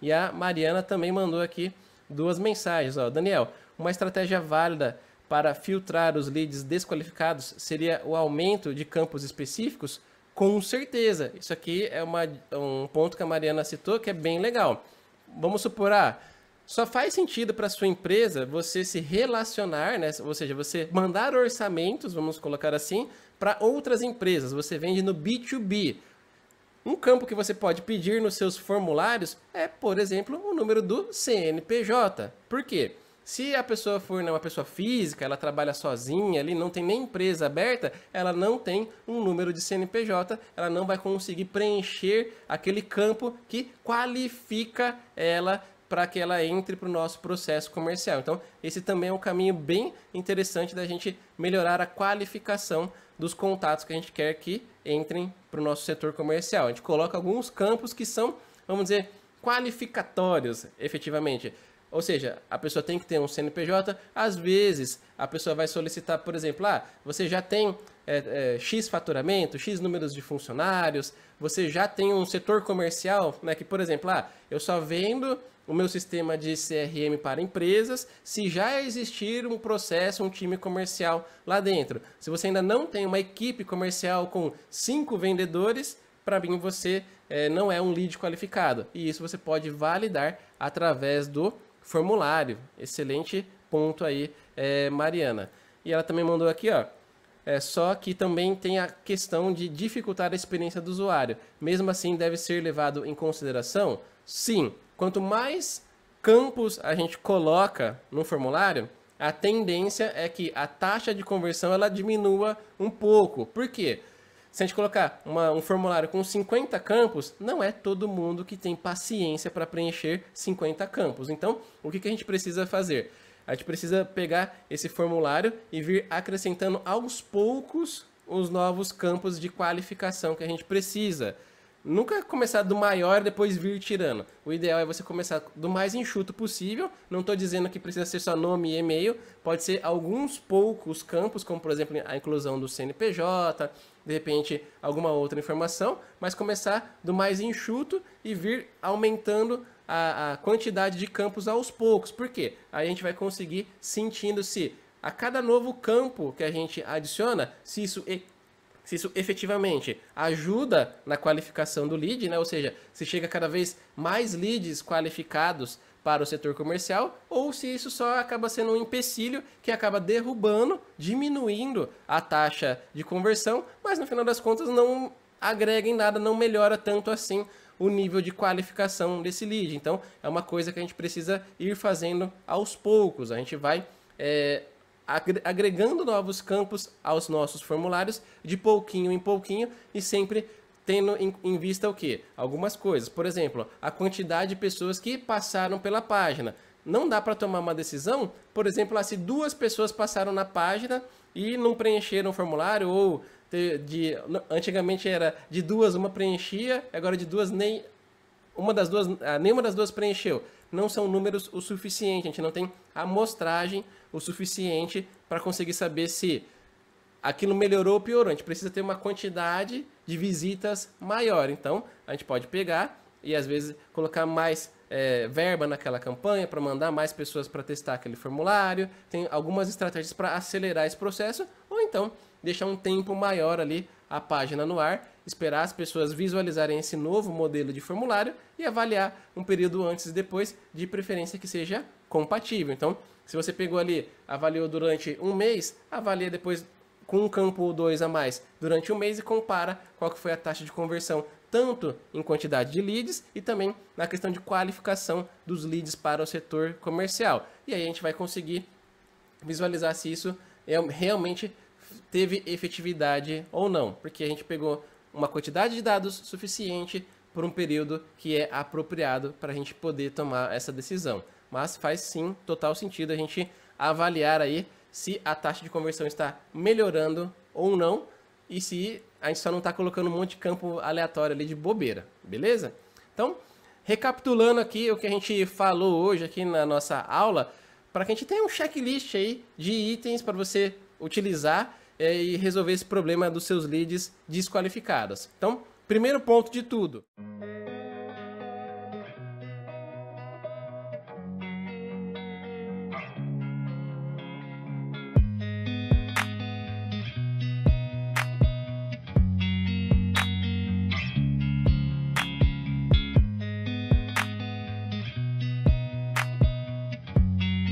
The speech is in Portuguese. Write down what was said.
E a Mariana também mandou aqui duas mensagens. Ó, Daniel, uma estratégia válida para filtrar os leads desqualificados seria o aumento de campos específicos? Com certeza. Isso aqui é uma, um ponto que a Mariana citou que é bem legal. Vamos supor, ah, só faz sentido para sua empresa você se relacionar, né? ou seja, você mandar orçamentos, vamos colocar assim, para outras empresas. Você vende no B2B. Um campo que você pode pedir nos seus formulários é, por exemplo, o número do CNPJ. Por quê? Se a pessoa for né, uma pessoa física, ela trabalha sozinha ali, não tem nem empresa aberta, ela não tem um número de CNPJ, ela não vai conseguir preencher aquele campo que qualifica ela para que ela entre para o nosso processo comercial. Então, esse também é um caminho bem interessante da gente melhorar a qualificação dos contatos que a gente quer que entrem para o nosso setor comercial. A gente coloca alguns campos que são, vamos dizer, qualificatórios, efetivamente. Ou seja, a pessoa tem que ter um CNPJ. Às vezes, a pessoa vai solicitar, por exemplo, ah, você já tem é, é, X faturamento, X números de funcionários, você já tem um setor comercial, né, que, por exemplo, ah, eu só vendo o meu sistema de CRM para empresas se já existir um processo, um time comercial lá dentro. Se você ainda não tem uma equipe comercial com cinco vendedores, para mim você é, não é um lead qualificado. E isso você pode validar através do formulário. Excelente ponto aí, é, Mariana. E ela também mandou aqui, ó. É, só que também tem a questão de dificultar a experiência do usuário. Mesmo assim, deve ser levado em consideração? Sim. Quanto mais campos a gente coloca no formulário, a tendência é que a taxa de conversão ela diminua um pouco. Por quê? Se a gente colocar uma, um formulário com 50 campos, não é todo mundo que tem paciência para preencher 50 campos. Então, o que, que a gente precisa fazer? A gente precisa pegar esse formulário e vir acrescentando aos poucos os novos campos de qualificação que a gente precisa. Nunca começar do maior depois vir tirando. O ideal é você começar do mais enxuto possível. Não estou dizendo que precisa ser só nome e e-mail. Pode ser alguns poucos campos, como por exemplo a inclusão do CNPJ, de repente alguma outra informação, mas começar do mais enxuto e vir aumentando a, a quantidade de campos aos poucos. Por quê? A gente vai conseguir sentindo se a cada novo campo que a gente adiciona, se isso se isso efetivamente ajuda na qualificação do lead, né? ou seja, se chega cada vez mais leads qualificados para o setor comercial, ou se isso só acaba sendo um empecilho que acaba derrubando, diminuindo a taxa de conversão, mas no final das contas não agrega em nada, não melhora tanto assim o nível de qualificação desse lead. Então, é uma coisa que a gente precisa ir fazendo aos poucos. A gente vai é, agregando novos campos aos nossos formulários de pouquinho em pouquinho e sempre tendo em, em vista o que? Algumas coisas. Por exemplo, a quantidade de pessoas que passaram pela página. Não dá para tomar uma decisão, por exemplo, se duas pessoas passaram na página e não preencheram o formulário ou de, antigamente era de duas uma preenchia, agora de duas nem uma das duas, ah, nenhuma das duas preencheu. Não são números o suficiente, a gente não tem amostragem o suficiente para conseguir saber se aquilo melhorou ou piorou. A gente precisa ter uma quantidade de visitas maior. Então, a gente pode pegar e às vezes colocar mais é, verba naquela campanha para mandar mais pessoas para testar aquele formulário. Tem algumas estratégias para acelerar esse processo, então deixar um tempo maior ali a página no ar, esperar as pessoas visualizarem esse novo modelo de formulário e avaliar um período antes e depois, de preferência que seja compatível. Então, se você pegou ali, avaliou durante um mês, avalia depois com um campo ou dois a mais durante um mês e compara qual que foi a taxa de conversão, tanto em quantidade de leads e também na questão de qualificação dos leads para o setor comercial. E aí a gente vai conseguir visualizar se isso é realmente teve efetividade ou não, porque a gente pegou uma quantidade de dados suficiente por um período que é apropriado para a gente poder tomar essa decisão. Mas faz sim total sentido a gente avaliar aí se a taxa de conversão está melhorando ou não e se a gente só não está colocando um monte de campo aleatório ali de bobeira, beleza? Então, recapitulando aqui o que a gente falou hoje aqui na nossa aula, para que a gente tenha um checklist aí de itens para você utilizar é, e resolver esse problema dos seus leads desqualificados. Então, primeiro ponto de tudo.